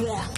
Yeah.